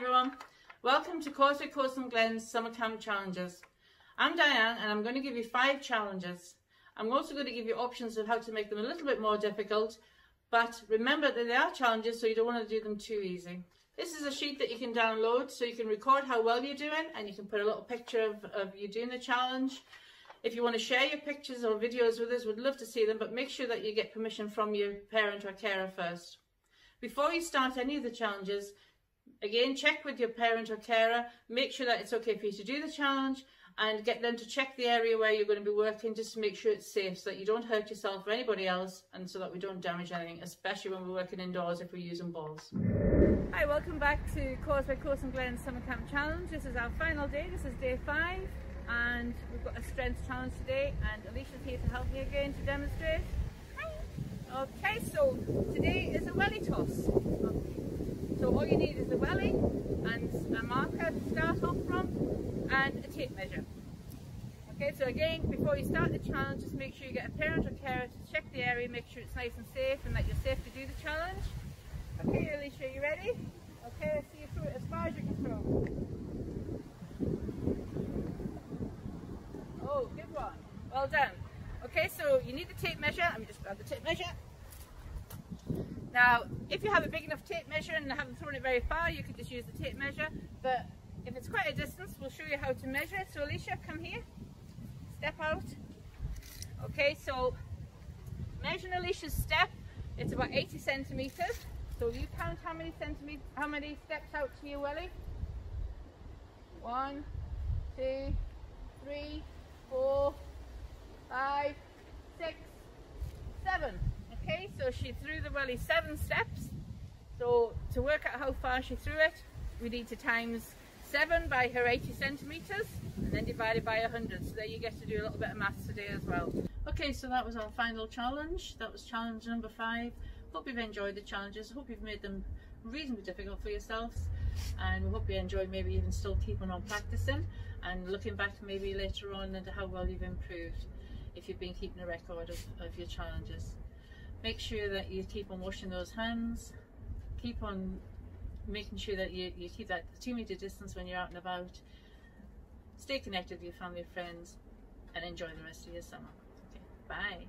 Everyone, welcome to Causeway Coast and Glens Summer Camp Challenges. I'm Diane and I'm going to give you five challenges. I'm also going to give you options of how to make them a little bit more difficult, but remember that they are challenges so you don't want to do them too easy. This is a sheet that you can download so you can record how well you're doing and you can put a little picture of, of you doing the challenge. If you want to share your pictures or videos with us, we'd love to see them, but make sure that you get permission from your parent or carer first. Before you start any of the challenges, again, check with your parent or carer, make sure that it's okay for you to do the challenge and get them to check the area where you're going to be working just to make sure it's safe so that you don't hurt yourself or anybody else and so that we don't damage anything, especially when we're working indoors if we're using balls. Hi, welcome back to Causeway Coast and Glen Summer Camp Challenge. This is our final day, this is day five and we've got a strength challenge today and Alicia's here to help me again to demonstrate. Hi. Okay, so today is a welly toss. So all you need is a welly and a marker to start off from and a tape measure. Okay, so again, before you start the challenge, just make sure you get a parent or carer to check the area, make sure it's nice and safe and that you're safe to do the challenge. Okay, Alicia, you ready? Okay, let's see you through it as far as you can throw. Oh, good one. Well done. Okay, so you need the tape measure. Let me just grab the tape measure. Now, if you have a big enough tape measure and haven't thrown it very far, you could just use the tape measure. But if it's quite a distance, we'll show you how to measure it. So Alicia, come here. Step out. Okay, so measuring Alicia's step, it's about 80 centimeters. So you count how many centimeters, how many steps out to you, Willie? One, two, three, four, five, six, seven. Okay, so she threw the welly seven steps. So to work out how far she threw it, we need to times seven by her 80 centimeters and then divide it by 100. So there you get to do a little bit of maths today as well. Okay, so that was our final challenge. That was challenge number five. Hope you've enjoyed the challenges. Hope you've made them reasonably difficult for yourselves and we hope you enjoy maybe even still keeping on practicing and looking back maybe later on into how well you've improved if you've been keeping a record of, of your challenges. Make sure that you keep on washing those hands, keep on making sure that you, you keep that two meter distance when you're out and about, stay connected with your family and friends and enjoy the rest of your summer. Okay, bye.